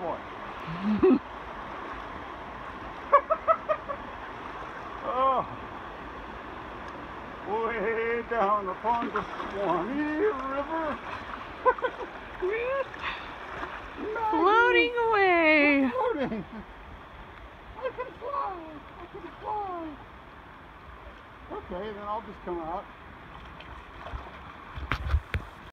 oh. Way down the Swanee River. Floating away. Floating. I can fly. I can fly. Okay, then I'll just come out.